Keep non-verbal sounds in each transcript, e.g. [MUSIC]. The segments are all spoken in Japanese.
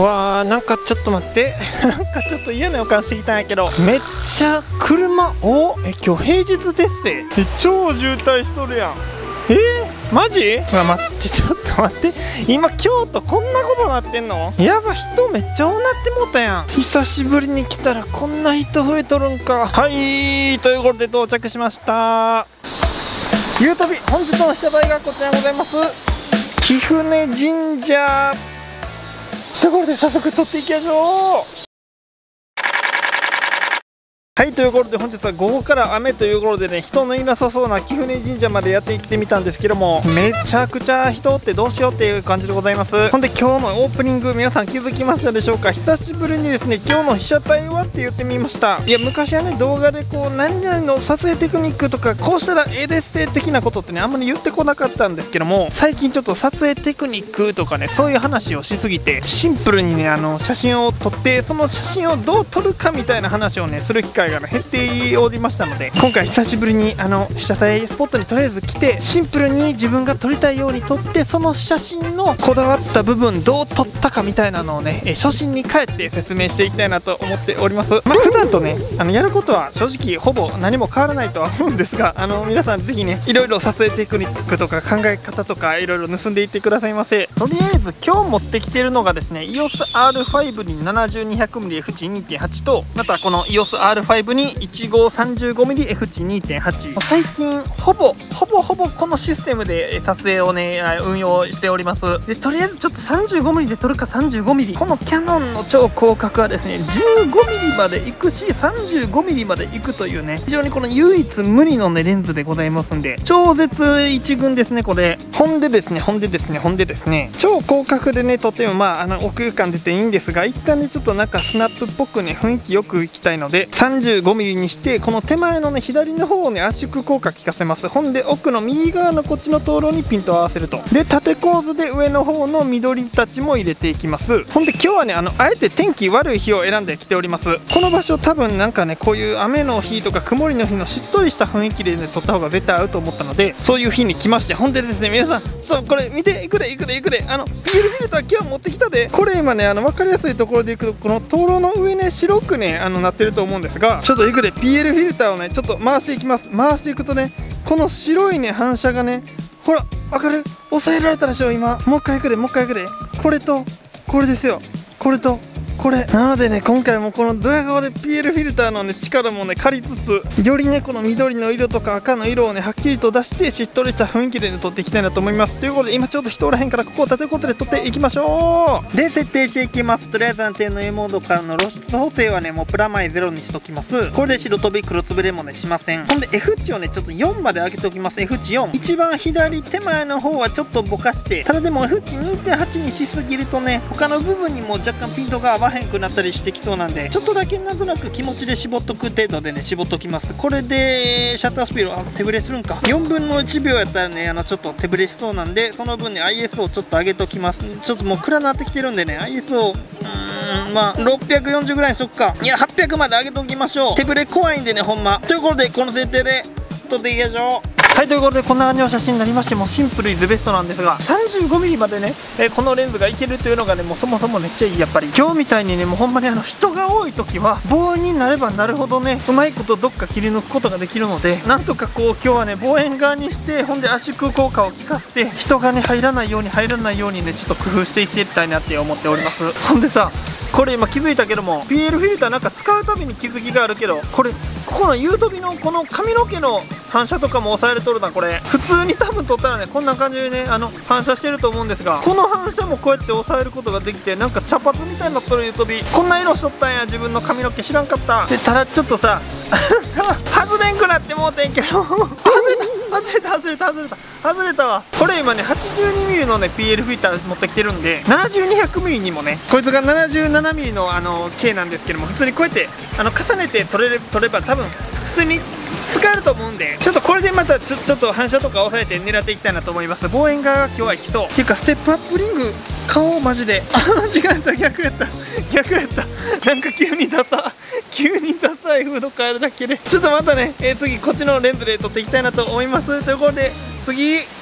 わあなんかちょっと待って。[LAUGHS] なんかちょっと嫌な予感してきたんやけど。めっちゃ車。おえ今日平日ですって。え超渋滞しとるやん。えー、マジ？うわ待ってちょっと待って。今京都こんなことなってんの？やば人めっちゃ多なってもうたやん。久しぶりに来たらこんな人増えとるんか。はいということで到着しました。ゆうとび本日の被写体がこちらにございます。貴船神社ところで早速撮っていきましょう。はいということで本日は午後から雨ということでね人のいなさそうな貴船神社までやってきてみたんですけどもめちゃくちゃ人ってどうしようっていう感じでございます。ほんで今日のオープニング皆さん気づきましたでしょうか？久しぶりにですね今日の被写体はって言ってみました。いや昔はね動画でこう何々の撮影テクニックとかこうしたらええです的なことってねあんまり言ってこなかったんですけども最近ちょっと撮影テクニックとかねそういう話をしすぎてシンプルにねあの写真を撮ってその写真をどう撮るかみたいな話をねする機会が、減っておりましたので今回久しぶりにあの被写体スポットにとりあえず来てシンプルに自分が撮りたいように撮ってその写真のこだわった部分どう撮ってたかみたいなのをね初心に帰って説明していきたいなと思っております。まあ普段とねあのやることは正直ほぼ何も変わらないとは思うんですがあの皆さんぜひねいろいろ撮影テクニックとか考え方とかいろいろ盗んでいってくださいませ。とりあえず今日持ってきてるのがですね EOSR5 に 7200mmF2.8 とまたこの EOSR5 に 1535mm-F 値2.8最近ほぼほぼほぼこのシステムで撮影をね運用しております。でとりあえずちょっと 35mm で撮るか 35mm このキヤノンの超広角はですね 15mm まで行くし 35mm まで行くというね非常にこの唯一無二のねレンズでございますんで超絶一群ですねこれ。ほんでですねほんでですねほんでですね超広角でねとてもまああの奥行感出ていいんですが一旦ねちょっとなんかスナップっぽくね雰囲気よくいきたいので 35mm にしてこの手前のね左の方をね圧縮効果効かせます。ほんで奥の右側のこっちの灯籠にピント合わせると。で縦構図で上の方の緑たちも入れてていきます。ほんで今日はねあのあえて天気悪い日を選んできております。この場所多分なんかねこういう雨の日とか曇りの日のしっとりした雰囲気でね撮った方が絶対合うと思ったのでそういう日に来ましてほんでですね皆さんそうこれ見ていくでいくでいくであのビールフィルター今日持ってきたで。これ今ねあの分かりやすいところでいくとこの灯籠の上ね白くねあのなってると思うんですがちょっといくで PL フィルターをねちょっと回していきます。回していくとねこの白いね反射がねほらわかる？抑えられたでしょ今。もう一回いくでもう一回いくで。これとこれですよ。これと。これ。なのでね今回もこのドヤ顔で PL フィルターのね力もね借りつつよりねこの緑の色とか赤の色をねはっきりと出してしっとりした雰囲気でね撮っていきたいなと思います。ということで今ちょうど人おらへんからここを立てることで撮っていきましょう。で設定していきます。とりあえず安定の A モードからの露出補正はねもうプラマイゼロにしときます。これで白飛び黒つぶれもねしません。ほんで F 値をねちょっと4まで上げておきます。F 値4一番左手前の方はちょっとぼかしてただでも F 値2.8にしすぎるとね他の部分にも若干ピントが合わへんくなったりしてきそうなんで。ちょっとだけなんとなく気持ちで絞っとく程度でね絞っときます。これでシャッタースピードあ手ぶれするんか。4分の1秒やったらねあのちょっと手ぶれしそうなんでその分ね ISO ちょっと上げときます。ちょっともう暗なってきてるんでね ISO うんまあ640ぐらいにしとくか。いや800まで上げときましょう。手ぶれ怖いんでねほんま。ということでこの設定で撮っていきましょう。はいということでこんな感じの写真になりましてもうシンプルイズベストなんですが 35mm までね、えーこのレンズがいけるというのがねもうそもそもめっちゃいいやっぱり今日みたいにねもうほんまにあの人が多い時は望遠になればなるほどねうまいことどっか切り抜くことができるのでなんとかこう今日はね望遠側にしてほんで圧縮効果を効かせて人がね入らないように入らないようにねちょっと工夫していきたいなって思っております。ほんでさこれ今気づいたけども PL フィルターなんか使うたびに気づきがあるけどこれここの U 飛びのこの髪の毛の反射とかも抑えるとるなこれ。普通に多分撮ったらねこんな感じでねあの反射してると思うんですがこの反射もこうやって抑えることができてなんか茶髪みたいになっとるゆうとびこんな色しとったんや自分の髪の毛知らんかった。でただちょっとさ [LAUGHS] 外れんくなってもうてんけど。[LAUGHS] 外れた外れた外れた。外れたわ。これ今ね 82mm のね PL フィルター持ってきてるんで 7200mm にもねこいつが 77mm のあの K なんですけども普通にこうやってあの重ねて取れれ取れば多分普通に使えると思うんでちょっとこれでまたちょちょっと反射とか抑えて狙っていきたいなと思います。望遠側が今日は行きそうっていうかステップアップリング買おうマジで。あ間違えた逆やった。逆やった。なんか急にダサ。急にダサいフード変えるだけで。ちょっとまたね、えー次こっちのレンズで撮っていきたいなと思います。ということで次。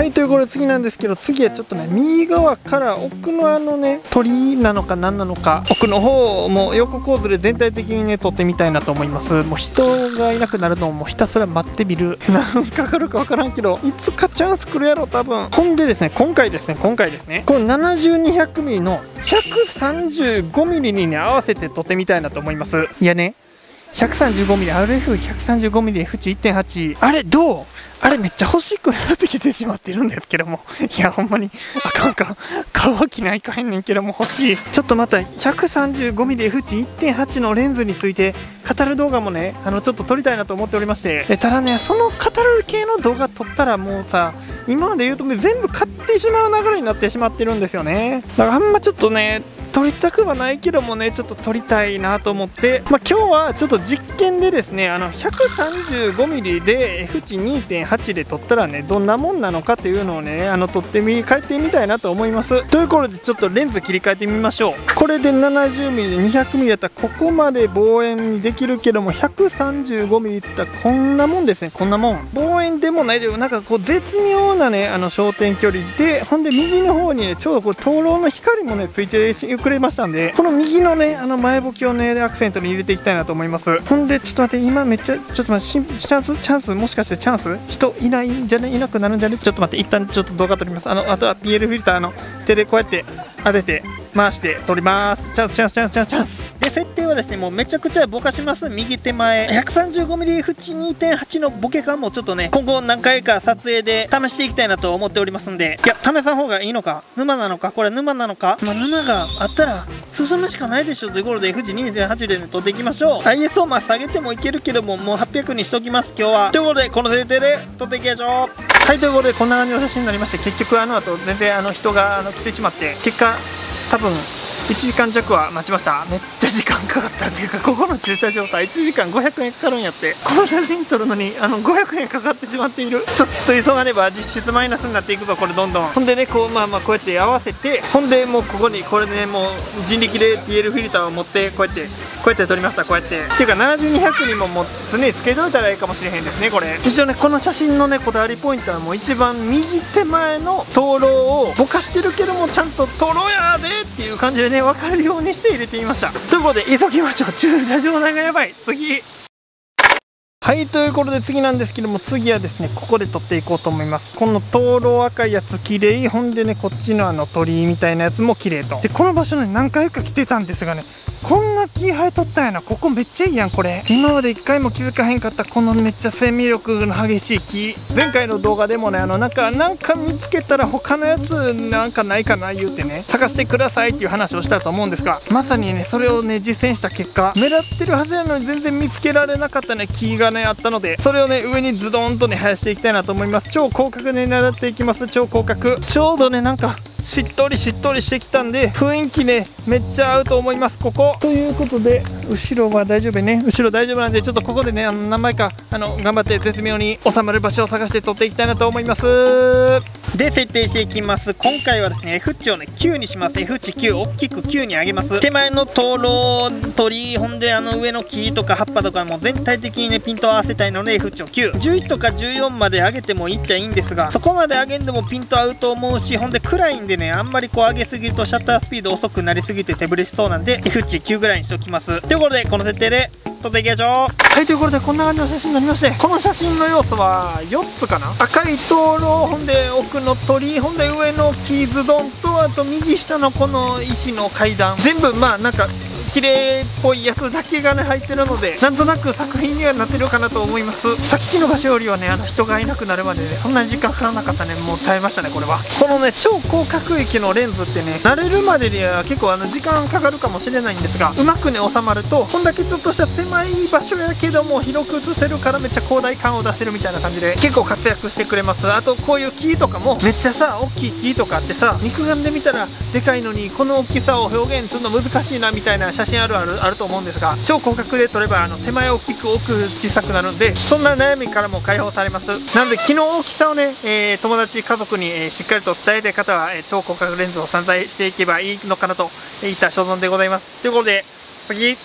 はいということで次なんですけど次はちょっとね右側から奥のあのね鳥なのか何なのか奥の方も横構図で全体的にね撮ってみたいなと思います。もう人がいなくなるのをもうひたすら待ってみる。何かかるか分からんけどいつかチャンス来るやろ多分。ほんでですね今回ですね今回ですねこの 7200mm の 135mm にね合わせて撮ってみたいなと思います。いやね 135mmRF135mmF1.8 あれどう？あれめっちゃ欲しくなってきてしまってるんですけども。[LAUGHS] いやほんまに。あかんか買うわけないかへんねんけども欲しい。ちょっとまた。135mmF1.8 のレンズについて語る動画もねあのちょっと撮りたいなと思っておりまして。ただねその語る系の動画撮ったらもうさ今まで言うとね全部買ってしまう流れになってしまってるんですよね。だからあんまちょっとね撮りたくはないけどもねちょっと撮りたいなと思って、まあ、今日はちょっと実験でですねあの 135mm で F 値2.8で撮ったらねどんなもんなのかっていうのをねあの撮ってみ変えてみたいなと思います。ということでちょっとレンズ切り替えてみましょう。これで 70mm で 200mm だったらここまで望遠にできるけども 135mm っつったらこんなもんですね。こんなもん。望遠でもないでなんかこう絶妙なねあの焦点距離でほんで右の方にねちょうどこう灯籠の光もねついてくれましたんでこの右のねあの前ボケをねアクセントに入れていきたいなと思います。ほんでちょっと待って今めっちゃちょっと待ってチャンス？チャンス？もしかしてチャンス？人いないんじゃね？いなくなるんじゃね？ちょっと待って一旦ちょっと動画撮ります。あのあとは PL フィルターの手でこうやって当てて回して撮ります。チャンスチャンスチャンスチャンスチャンス。で設定はですねもうめちゃくちゃぼかします。右手前。135mm 縁2.8のボケ感もちょっとね今後何回か撮影で試していきたいなと思っておりますんで。いや試さん方がいいのか？沼なのか？これ沼なのか？まあ沼があったら進むしかないでしょということで F 値2.8で、ね、撮っていきましょう。ISO まあ下げてもいけるけどももう800にしときます今日は。ということでこの設定で撮っていきましょう。はいということでこんな感じの写真になりまして結局あの後全然あの人があの来てしまって結果多分1時間弱は待ちました。めっちゃ時間かかったっていうかここの駐車場さ1時間500円かかるんやって。この写真撮るのにあの500円かかってしまっている。ちょっと急がねば実質マイナスになっていくぞ。これどんどん。ほんでねこうまあまあこうやって合わせてほんでもうここにこれねもう人力で PL フィルターを持ってこうやってこうやって撮りました。こうやって。っていうか7200にももう常につけといたらいいかもしれへんですねこれ。一応ねこの写真のねこだわりポイントはもう一番右手前の灯籠をぼかしてるけどもちゃんと灯籠やでっていう感じでね分かるようにして入れてみました。ということで急ぎましょう。駐車場代がやばい。次。はいということで次なんですけども次はですねここで撮っていこうと思います。この灯籠赤いやつ綺麗。ほんでねこっちのあの鳥居みたいなやつも綺麗と。でこの場所に何回か来てたんですがねこんな木生えとったんやな。ここめっちゃいいやんこれ。今まで一回も気づかへんかったこのめっちゃ生命力の激しい木。前回の動画でもねあのなんかなんか見つけたら他のやつなんかないかな言うてね探してくださいっていう話をしたと思うんですがまさにねそれをね実践した結果目立ってるはずやのに全然見つけられなかったね木がねあったのでそれをね上にズドンとね生やしていきたいなと思います。超広角で狙っていきます。超広角。ちょうどねなんかしっとりしっとりしてきたんで雰囲気ねめっちゃ合うと思いますここ。ということで後ろは大丈夫ね。後ろ大丈夫なんでちょっとここでねあの何枚かあの頑張って絶妙に収まる場所を探して撮っていきたいなと思いますで設定していきます。今回はですね F 値をね9にします。F 値9大きく9に上げます。手前の灯籠鳥ほんであの上の木とか葉っぱとかも全体的にねピント合わせたいので F 値を911とか14まで上げてもいいっちゃいいんですがそこまで上げんでもピント合うと思うしほんで暗いんでねあんまりこう上げすぎるとシャッタースピード遅くなりすぎて手ぶれしそうなんで F 値9ぐらいにしておきます。ということでこの設定で撮っていきましょうはいということでこんな感じの写真になりましてこの写真の要素は4つかな？赤い灯籠ほんで奥の鳥ほんで上のキーズ丼とあと右下のこの石の階段。全部まあなんか綺麗っぽいやつだけがね入ってるのでなんとなく作品にはなってるかなと思います。さっきの場所よりはねあの人がいなくなるまでねそんなに時間かからなかったね。もう耐えましたねこれは。このね超広角域のレンズってね慣れるまでには結構あの時間かかるかもしれないんですがうまくね収まるとこんだけちょっとした狭い場所やけども広く映せるからめっちゃ広大感を出せるみたいな感じで結構活躍してくれます。あとこういう木とかもめっちゃさ大きい木とかってさ肉眼で見たらでかいのにこの大きさを表現するの難しいなみたいな写写真あるあるあると思うんですが超広角で撮ればあの手前大きく奥小さくなるんでそんな悩みからも解放されます。なので気の大きさをね、えー、友達家族に、え、しっかりと伝えたい方は、え、超広角レンズを散財していけばいいのかなといった所存でございます。ということで次。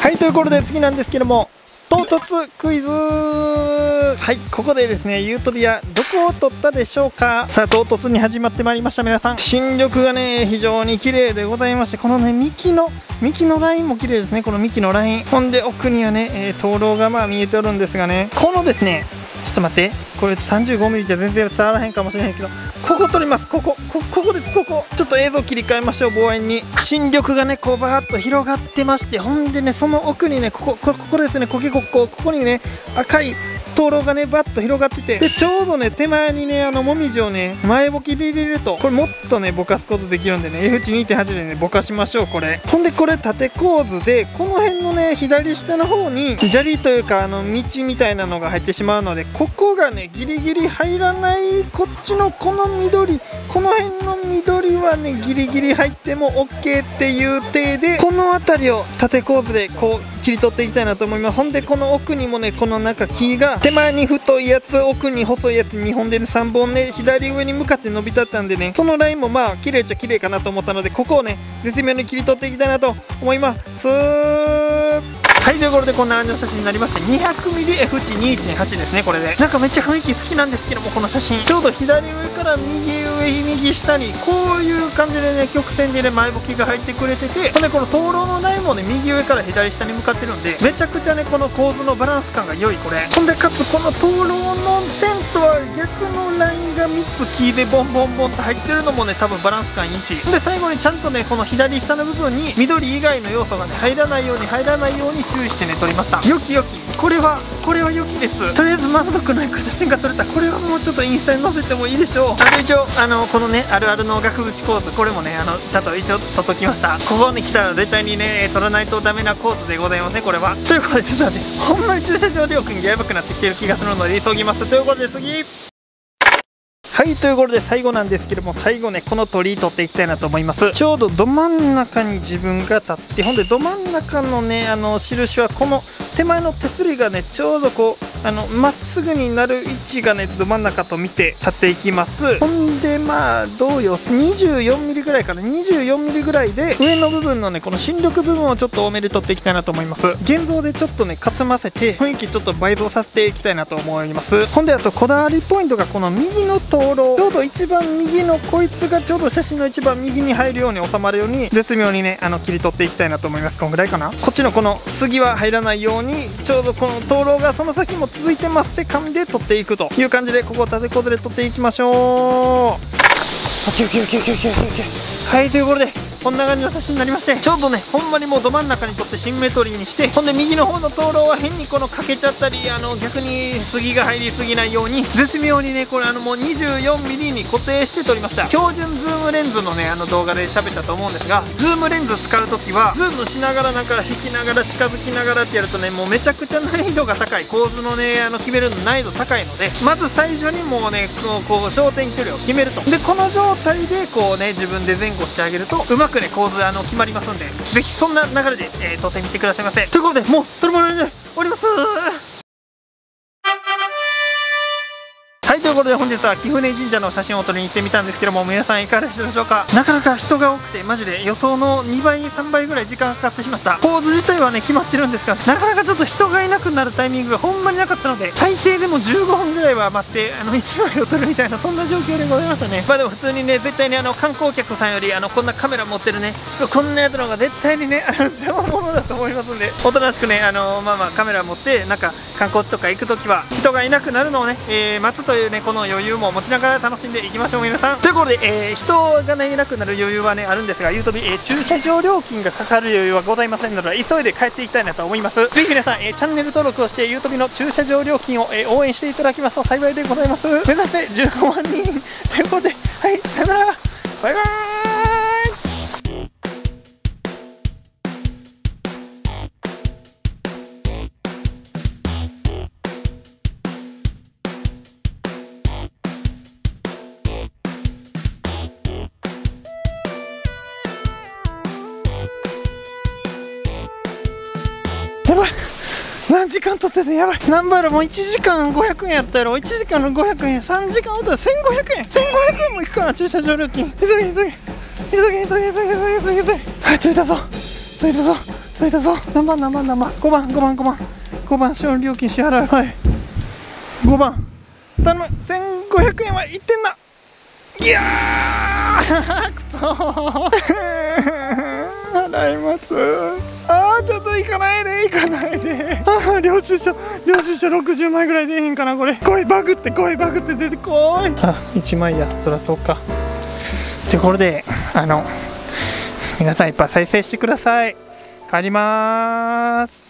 はいということで次なんですけども唐突クイズ。はいここでですねユートリアどこを取ったでしょうか。さあ唐突に始まってまいりました皆さん。新緑がね非常に綺麗でございましてこのね幹の幹のラインも綺麗ですね。この幹のライン。ほんで奥にはね、えー、灯籠がまあ見えておるんですがね。このですねちょっと待って。これ 35mm じゃ全然伝わらへんかもしれへんけど。ここ撮ります。ここ。ここです。ここ。ちょっと映像切り替えましょう。望遠に。新緑がねこうバーッと広がってまして。ほんでねその奥にねここここですね。こけここ。ここにね赤い灯籠がねバッと広がっててでちょうどね手前にねあのもみじをね前ぼきで入れるとこれもっとねぼかすことできるんでね F 値2.8でねぼかしましょうこれ。ほんでこれ縦構図でこの辺のね左下の方に砂利というかあの道みたいなのが入ってしまうのでここがねギリギリ入らないこっちのこの緑この辺の緑はねギリギリ入っても OK っていう体でこの辺りを縦構図でこう切り取っていきたいなと思います。ほんでこの奥にもねこの中木が手前に太いやつ奥に細いやつ2本で、ね、3本ね左上に向かって伸び立ったんでねそのラインもまあ綺麗っちゃ綺麗かなと思ったのでここをね絶妙に切り取っていきたいなと思います。はいということでこんな感じの写真になりまして 200mmF 値2.8ですねこれで。なんかめっちゃ雰囲気好きなんですけどもこの写真。ちょうど左上ら右上右下にこういう感じでね曲線でね前ぼきが入ってくれててほんでこの灯籠のラインもね右上から左下に向かってるんでめちゃくちゃねこの構図のバランス感が良いこれ。ほんでかつこの灯籠の線とは逆のラインが3つ木でボンボンボンと入ってるのもね多分バランス感いいし。ほんで最後にちゃんとねこの左下の部分に緑以外の要素がね入らないように入らないように注意してね撮りました。よきよき。これはこれは良きです。とりあえず満足のいく写真が撮れたこれはもうちょっとインスタに載せてもいいでしょう。あの一応あのこのねあるあるの額縁構図これもねあのちゃんと一応撮っときました。ここに来たら絶対にね撮らないとダメな構図でございますねこれは。ということでちょっと待ってほんまに駐車場料金がやばくなってきてる気がするので急ぎます。ということで次。はいということで最後なんですけども最後ねこの鳥居取っていきたいなと思います。ちょうどど真ん中に自分が立ってほんでど真ん中のねあの印はこの手前の手すりがねちょうどこうあのまっすぐになる位置がねど真ん中と見て立っていきます。ほんでまあどうよ。24mm ぐらいかな。24mm ぐらいで上の部分のねこの新緑部分をちょっと多めで取っていきたいなと思います。現像でちょっとねかすませて雰囲気ちょっと倍増させていきたいなと思います。ほんであとこだわりポイントがこの右の灯籠。ちょうど一番右のこいつがちょうど写真の一番右に入るように収まるように絶妙にねあの切り取っていきたいなと思います。こんぐらいかな。こっちのこの杉は入らないようにちょうどこの灯籠がその先も続いてますって感じで撮っていくという感じでここを縦構図で撮っていきましょう。はいということでこんな感じの写真になりましてちょうどねほんまにもうど真ん中に撮ってシンメトリーにしてほんで右の方の灯籠は変にこの欠けちゃったりあの逆に杉が入りすぎないように絶妙にねこれあのもう 24mm に固定して撮りました。標準ズームレンズのねあの動画で喋ったと思うんですがズームレンズ使う時はズームしながらなんか引きながら近づきながらってやるとねもうめちゃくちゃ難易度が高い構図のねあの決めるの難易度高いのでまず最初にもうねこう焦点距離を決めると。でこの状態でこうね自分で前後してあげるとうまくね構図あの決まりますんでぜひそんな流れで、えー、撮ってみてくださいませ。ということでもう撮るものでおります。とことで本日は貴船神社の写真を撮りに行ってみたんですけども皆さんいかがでしたでしょうか？なかなか人が多くてマジで予想の2倍3倍ぐらい時間がかかってしまった。ポーズ自体はね決まってるんですがなかなかちょっと人がいなくなるタイミングがほんまになかったので最低でも15分ぐらいは待ってあの1枚を撮るみたいなそんな状況でございましたね。まあでも普通にね絶対にあの観光客さんよりあのこんなカメラ持ってるねこんなやつの方が絶対にねあの邪魔者だと思いますんでおとなしくねあのまあまあカメラ持ってなんか観光地とか行く時は人がいなくなるのをね、えー、待つというねこの余裕も持ちながら楽しんでいきましょう皆さん。ということで、えー、人がねいなくなる余裕はねあるんですがゆうとび、えー、駐車場料金がかかる余裕はございませんので急いで帰っていきたいなと思います。ぜひ皆さん、えー、チャンネル登録をしてゆうとびの駐車場料金を、えー、応援していただきますと幸いでございます。目指せ15万人。ということではいさよなら。バイバイ。時間取っててやばい。何倍やもう1時間500円やったやろ。1時間の500円3時間おったら1500円。1500円もいくかな？駐車場料金。急げ急げ。急げ急げ急げ急げ急げ。はい着いたぞ。着いたぞ。着いたぞ。何番何番何番？5番。5番。5番。5番使料金支払う。はい。5番。頼む。1500円は行ってんないやー！[LAUGHS] くそー。[LAUGHS] 払います。ちょっと行かないで行かないで。ああ領収書領収書60枚ぐらい出へんかなこれ。来いバグって来いバグって出てこい。あ1枚や。そらそうか。ってころであの皆さんいっぱい再生してください。帰ります。